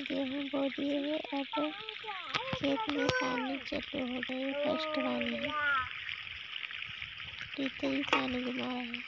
गेहूँ बो दिए हैं अब खेत में पानी चालू हो गए फ़र्स्ट वाले हैं। टीचर ही पानी घुमा रहे हैं।